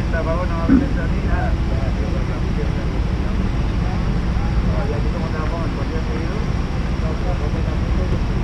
el trabajo no va a venir a mí nada. Ya aquí como trabajamos el día seguido, no, no, no,